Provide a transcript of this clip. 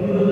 Amen.